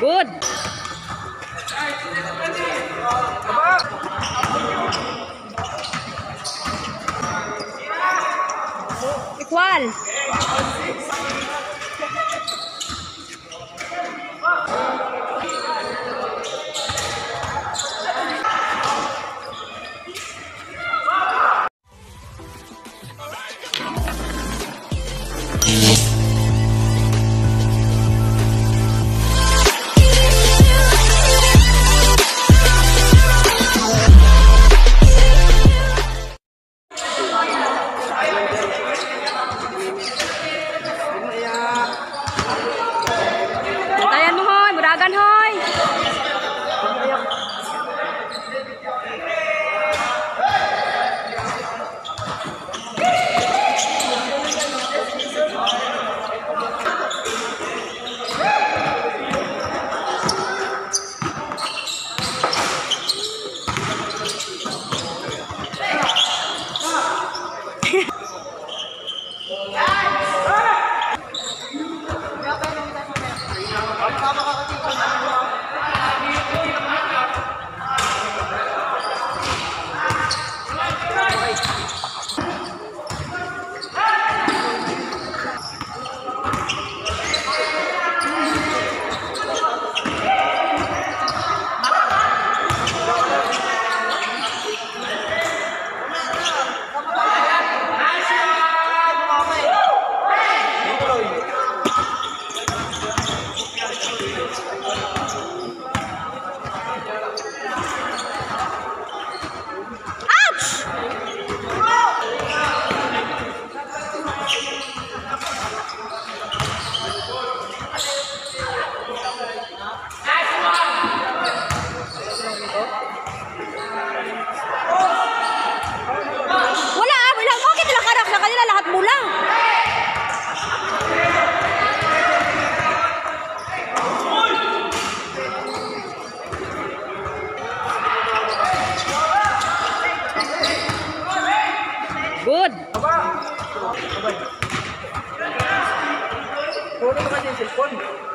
Good. Equal.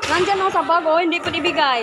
Nandyan lang sa bag, oh. Hindi ko ibigay.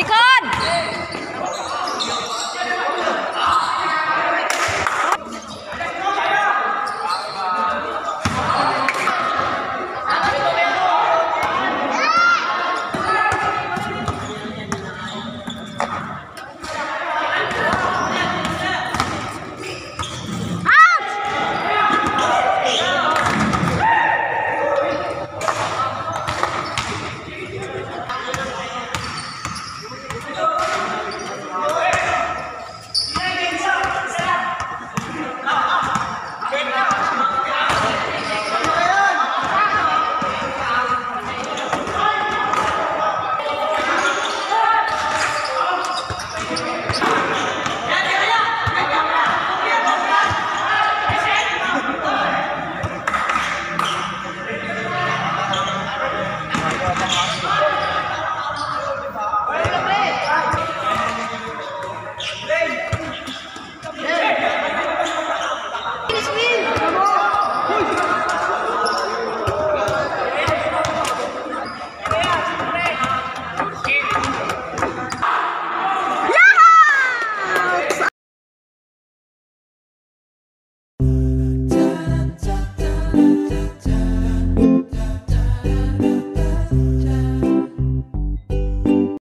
ลิขึ้น